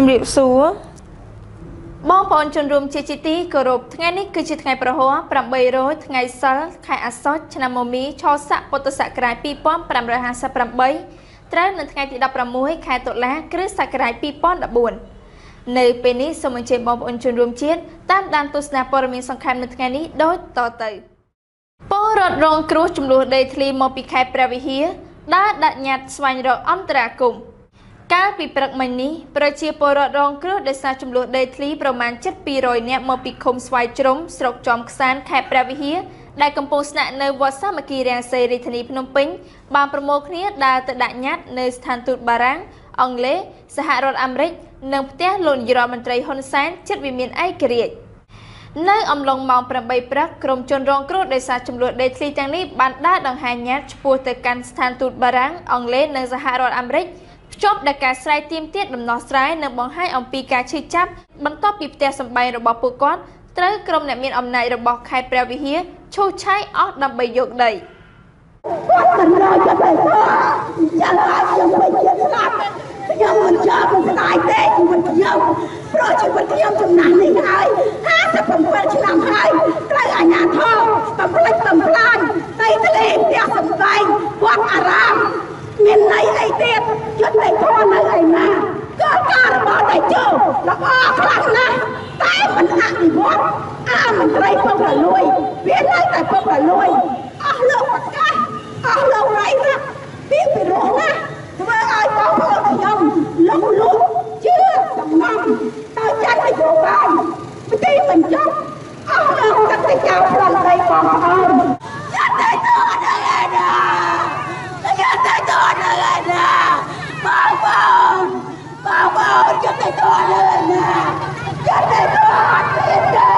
ជំរាបសួរបងប្អូនជនរួមជាជាទីគោរពថ្ងៃនេះគឺជាថ្ងៃប្រហ័ស800ថ្ងៃសិលខែអាសត់ឆ្នាំមមីឆស័កពុទ្ធសករាជ2558ត្រូវនៅថ្ងៃទី16ខែតុលាគ្រិស្តសករាជ2014នៅពេលនេះសូមអញ្ជើញបងប្អូនជនរួមជាតិតាមដានទស្សនាព័ត៌មានសង្ខេបនៅថ្ងៃនេះដូចតទៅពលរដ្ឋរងគ្រោះចំនួនដីធ្លីមកពីខេត្តព្រះវិហារដើរដាក់ញត្តិស្វែងរកអន្តរាគមន៍ កាលពីព្រឹកមិញនេះប្រជាពលរដ្ឋរងគ្រោះដោយសារចំនួនដីធ្លីប្រមាណជិត200នាក់មកពីឃុំស្វាយជ្រុំស្រុកចំខ្សានខេត្តព្រះវិហារដែលកំពុងស្នាក់នៅវត្តសាមគ្គីរាំងសេរីធានីភ្នំពេញបានប្រមូលគ្នាដើរទៅដាក់ញត្តិនៅស្ថានទូតបារាំងអង់គ្លេសសហរដ្ឋអាមេរិកនិងផ្ទះលោកនាយរដ្ឋមន្ត្រីហ៊ុនសែនជិតវិមានឯករាជ្យនៅអំឡុងម៉ោង8ព្រឹកក្រុមជនរងគ្រោះដោយសារចំនួនដីធ្លីទាំងនេះបានដើរដង្ហែញ៉ាត់ឆ្ពោះទៅកាន់ស្ថានទូតបារាំងអង់គ្លេសនិងសហរដ្ឋអាមេរិក ភ្ជាប់ដល់ការស្រ័យទាមទារដំណោះស្រាយនិងបង្ហាញអំពីការឈឺចាប់បន្ទាប់ពីផ្ទះសម្បែងរបស់ពួកគាត់ត្រូវក្រុមអ្នកមានអំណាចរបស់ខេត្តព្រះវិហារឈូសឆាយអស់ដើម្បីយកដីគាត់មិនរកចិត្តទេចាំឲ្យខ្ញុំវិញចិត្តស្លាប់ខ្ញុំមិនចាប់មិនស្ដាយទេជីវិតខ្ញុំព្រោះជីវិតខ្ញុំចំណាស់នេះហើយ57ឆ្នាំហើយត្រូវអាញាធមបំផ្លិចបំផ្លាញដីធ្លីផ្ទះសម្បែងវត្តអារាម មានន័យអីទៀតយុទ្ធធម៌នៅឯណាក៏ការរបស់តេជោល្អខ្លាំងណាស់តែមិនអនុវត្តអាមន្ត្រីពុករលួយវានៅតែពុករលួយអស់លោកប្រកាសអស់លោករៃណាពីពីរោះណាធ្វើឲ្យបងប្អូនខ្ញុំលុកលុកជឿសំងំទៅចាត់នយោបាយពីទីបញ្ចប់អស់លោកទឹកទៅចោលផ្លន់ដីបងប្អូនចាត់ទៅទៅអត់ដែរណាចាត់ទៅ ទៅអត់ដែរណាបងប្អូនបងប្អូនចាត់ទៅទៅអត់ដែរណាចាត់ទៅទៅអត់ទេ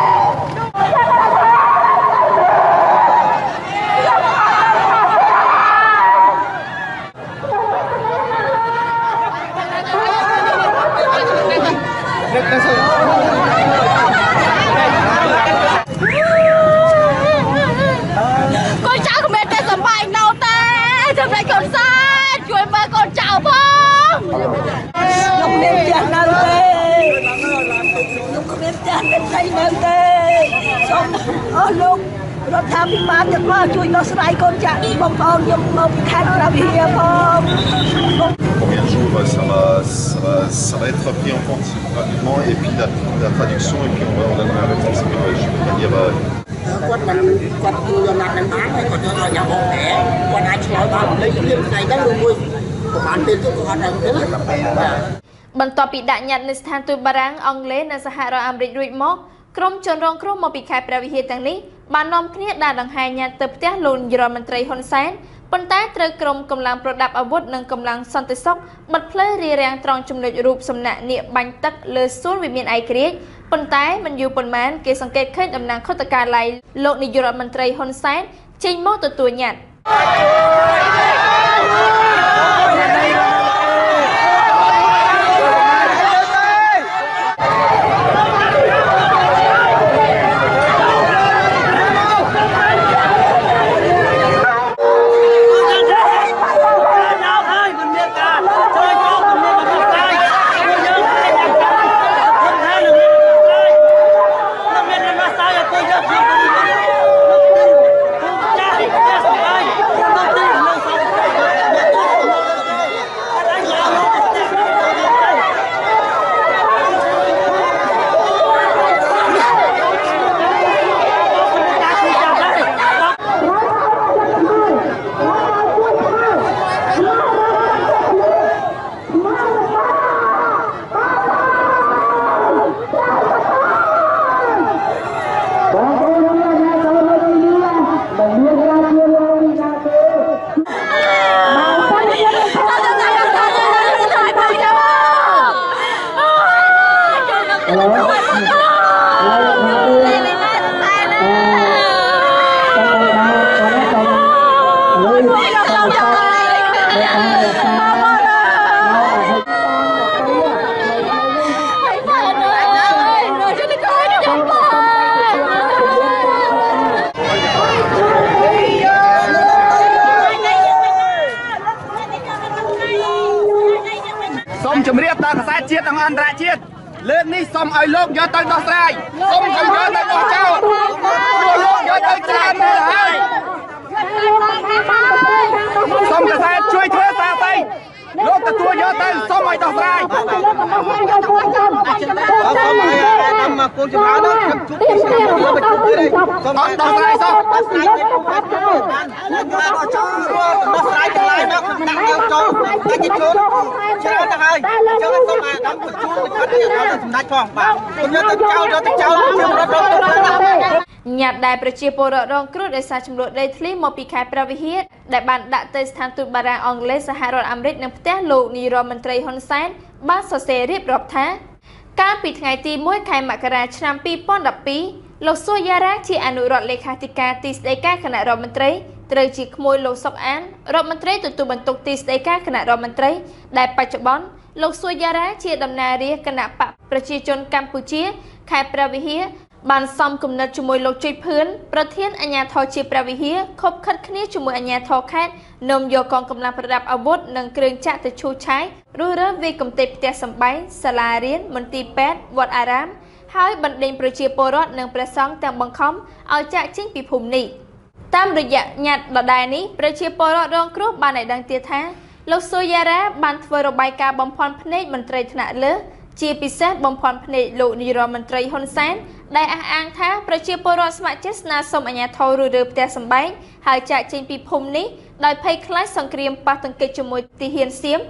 កូនចៅគ្មានទេសំបាយនៅទេចំណែកកូនសាជួយមើលកូនចៅផង លោកមានផ្ទះនៅទេលោកគ្មានផ្ទះមានស្អីនៅទេសូមអស់លោករដ្ឋាភិបាលទាំងអស់ជួយដោះស្រាយកូនចាក់បងប្អូនខ្ញុំមកពីខេត្តព្រះវិហារផង Combien de jours ça va, ça, va, ça va être pris en compte rapidement et puis la, la traduction et puis on va on donnera la réponse. Mais, euh, je vais pas dire, euh, គាត់មិនគាត់ជួយយកណាត់នឹងបានហើយគាត់យកឲ្យយ៉ាងបងដែរគាត់អាចឆ្លើយបានលេខលៀមថ្ងៃហ្នឹងឬមួយប្រហែលពេលទៀតគាត់ដឹងទេណាបាទ បន្ទាប់ពីដាក់ញត្តិនៅស្ថានទូតបារាំងអង់គ្លេសនិងសហរដ្ឋអាមេរិករួចមកក្រុមជនរងគ្រោះមកពីខេត្តព្រះវិហារទាំងនេះបាននាំគ្នាដើរដង្ហែញត្តិទៅផ្ទះលោកនាយរដ្ឋមន្ត្រីហ៊ុនសែនប៉ុន្តែត្រូវក្រុមកម្លាំងប្រដាប់អាវុធនិងកម្លាំងសន្តិសុខបិទផ្លូវរារាំងត្រង់ចំណុចរូបសំណាក់នាគបាញ់ទឹកលើសួនវិមានឯករាជ្យប៉ុន្តែមិនយូរប៉ុន្មានគេសង្កេតឃើញតំណាងខុទ្ទកាល័យលោកនាយរដ្ឋមន្ត្រីហ៊ុនសែនចេញមកទទួលញត្តិ សូមជម្រាបដល់កសែតជាតិនិងអន្តរជាតិលើកនេះសូមឲ្យលោកយកទៅដោះស្រាយសូមកុំយកទៅបោះចោលព្រោះលោកយកទៅច្រើនទៅហើយសូមកសែតជួយធ្វើសារស្អីលោកទទួលយកទៅសូមឲ្យដោះស្រាយសូមឲ្យអាដាមមកគូចម្រើនខ្ញុំជួបទីស្នាក់មកជួបទៀតសូមអត់ដោះស្រាយសោះដោះស្រាយទៅបានបានលោកមកដល់ចូលដោះស្រាយទាំងឡាយមកដាក់យកចូលតែជាជួនច្រើនទៅ ហើយអញ្ចឹងសូមអាដាមបញ្ជូនទៅគាត់ឲ្យដល់សម្ដេចផងបាទខ្ញុំយកទៅចោលយកទៅចោលខ្ញុំរត់រត់ទៅញត្តិដែលប្រជាពលរដ្ឋរងគ្រោះដោយសារចំនួនដីធ្លីមកពីខេត្តព្រះវិហារដែលបានដាក់ទៅស្ថានទូតបារាំងអង់គ្លេសសហរដ្ឋអាមេរិកនិងផ្ទះលោកនាយរដ្ឋមន្ត្រីហ៊ុនសែនបានសរសេររៀបរាប់ថាកាលពីថ្ងៃទី1ខែមករាឆ្នាំ2012លោកសួយារ៉ាជាអនុរដ្ឋលេខាធិការទីស្តីការគណៈរដ្ឋមន្ត្រី ត្រូវជាក្មួយលោកសុកអានរដ្ឋមន្ត្រីទទួលបន្ទុកទីស្តីការគណៈរដ្ឋមន្ត្រីដែលបច្ចុប្បន្នលោកសួយារ៉ាជាតំណាងរាស្ត្រគណៈបកប្រជាជនកម្ពុជាខេត្តព្រះវិហារបានសំគំនិតជាមួយលោកជ័យភឿនប្រធានអាជ្ញាធរជាព្រះវិហារខົບខិតគ្នាជាមួយអាជ្ញាធរខេត្តនាំយកកងកម្លាំងប្រដាប់អាវុធនិងគ្រឿងចាក់ទៅឈូសឆាយរុះរើវាយកំទេចផ្ទះសម្បែងសាលារៀនមន្ទីរពេទ្យវត្តអារាម ហើយបណ្ដេញប្រជាពលរដ្ឋនិងព្រះសង្ឃទាំងបង្ខំឲ្យចាកចេញពីភូមិនេះ តាមរយៈញត្តិដដែលនេះប្រជាពលរដ្ឋរងគ្រោះបានឲ្យដឹងទៀតថាលោកសូយ៉ារ៉ាបានធ្វើរបាយការណ៍បំភាន់ភ្នែកមន្ត្រីថ្នាក់លើជាពិសេសបំភាន់ភ្នែកលោកនាយរដ្ឋមន្ត្រីហ៊ុនសែនដែលអះអាងថាប្រជាពលរដ្ឋស្ម័គ្រចិត្តស្នើសុំអាជ្ញាធររួចរើផ្ទះសម្បែងហើយចាកចេញពីភូមិនេះដោយភ័យខ្លាចសង្គ្រាមប៉ះទង្គិចជាមួយទីហ៊ានសៀម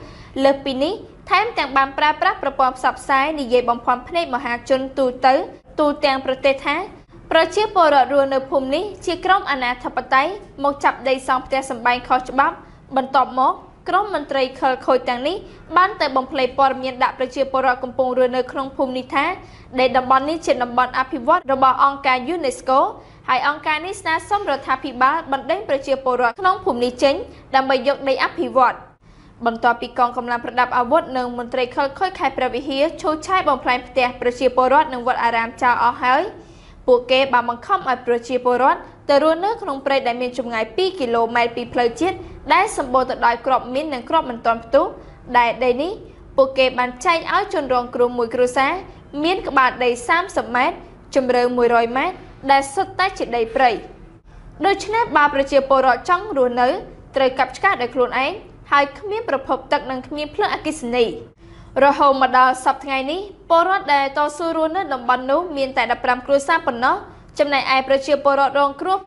លើសពីនេះថែមទាំងបានប្រើប្រាស់ប្រព័ន្ធផ្សព្វផ្សាយនិយាយបំភាន់ភ្នែកមហាជនទូទៅទូទាំងប្រទេសថា ប្រជាពលរដ្ឋរស់នៅភូមិនេះជាក្រុមអនាធិបតេយ្យមកចាប់ដីសង់ផ្ទះសម្បែងខុសច្បាប់ បន្ទាប់មកក្រុមមន្ត្រីខលខូចទាំងនេះបានទៅបំភ្លៃព័ត៌មានដាក់ប្រជាពលរដ្ឋកំពុងរស់នៅក្នុងភូមិនេះថាដែលតំបន់នេះជាតំបន់អភិវឌ្ឍរបស់អង្គការ UNESCO ហើយអង្គការនេះស្នើសុំរដ្ឋាភិបាលបណ្ដេញប្រជាពលរដ្ឋក្នុងភូមិនេះចេញដើម្បីយកដីអភិវឌ្ឍបន្ទាប់ពីកងកម្លាំងប្រដាប់អាវុធនិងមន្ត្រីខលខូចខេត្តព្រះវិហារឈូសឆាយបំផ្លាញផ្ទះប្រជាពលរដ្ឋនិងវត្តអារាមចោលអស់ហើយ ពួកគេបានបង្ខំឲ្យប្រជាពលរដ្ឋទៅរស់នៅក្នុងព្រៃដែលមានចម្ងាយ2គីឡូម៉ែត្រពីផ្លូវជាតិដែលសម្បូរទៅដោយគ្រាប់មីននិងគ្រាប់មិនទាន់ផ្ទុះដែលដីនេះពួកគេបានចែកឲ្យជនរងគ្រោះមួយគ្រួសារមានក្បាលដី30ម៉ែត្រជម្រៅ100ម៉ែត្រដែលសុទ្ធតែជាដីព្រៃដូច្នេះបើប្រជាពលរដ្ឋចង់រស់នៅត្រូវកាប់ឆ្ការដោយខ្លួនឯងហើយគ្មានប្រភពទឹកនិងគ្មានភ្លើងអគ្គិសនី រហូតមកដល់សប្តាហ៍ថ្ងៃនេះពលរដ្ឋដែលតស៊ូរស់នៅតំបន់នោះមានតែ15គ្រួសារប៉ុណ្ណោះចំណែកឯប្រជាពលរដ្ឋរងគ្រោះ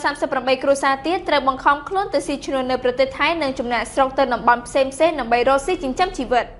238គ្រួសារទៀតត្រូវបង្ខំខ្លួនទៅស៊ីឈ្នួលនៅប្រទេសថៃនិងចំណាក់ស្រុកទៅតំបន់ផ្សេងៗដើម្បីរកស៊ីចិញ្ចឹមជីវិត។